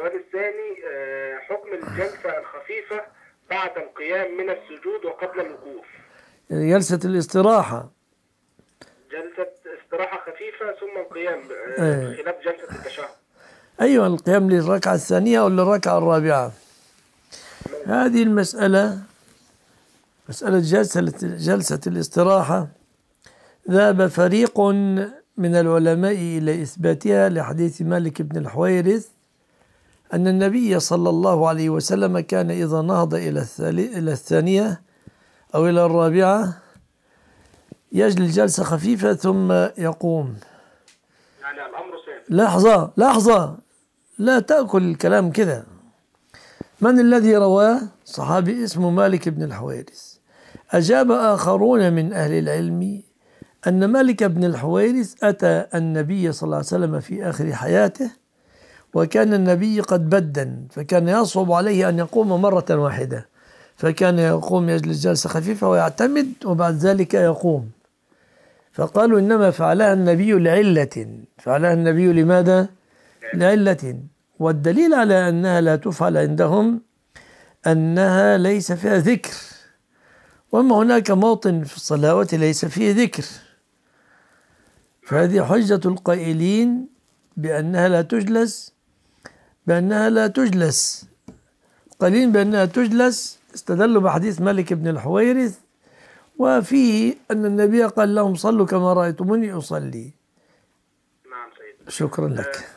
السؤال الثاني آه، حكم الجلسة الخفيفة بعد القيام من السجود وقبل الوقوف. جلسة الاستراحة. جلسة استراحة خفيفة ثم القيام آه، إيه. خلاف جلسة التشهد. أيوة القيام للركعة الثانية أو للركعة الرابعة. هذه المسألة مسألة جلسة جلسة الاستراحة. ذهب فريق من العلماء إلى إثباتها لحديث مالك بن الحويرث. أن النبي صلى الله عليه وسلم كان إذا نهض إلى إلى الثانية أو إلى الرابعة يجلس جلسة خفيفة ثم يقوم. يعني الأمر ثابت لحظة لحظة. لا تأكل الكلام كذا. من الذي رواه؟ صحابي اسمه مالك بن الحويرث. أجاب آخرون من أهل العلم أن مالك بن الحويرث أتى النبي صلى الله عليه وسلم في آخر حياته وكان النبي قد بدن فكان يصعب عليه أن يقوم مرة واحدة. فكان يقوم يجلس جلسة خفيفة ويعتمد وبعد ذلك يقوم. فقالوا إنما فعلها النبي لعلة. فعلها النبي لماذا؟ لعلة. والدليل على أنها لا تفعل عندهم أنها ليس فيها ذكر. وأما هناك موطن في الصلاة ليس فيه ذكر. فهذه حجة القائلين بأنها لا تجلس بأنها لا تجلس. قائلين بأنها تجلس استدلوا بحديث مالك بن الحويرث وفيه أن النبي قال لهم صلوا كما رأيتموني أصلي. نعم سيدنا. شكرا لك.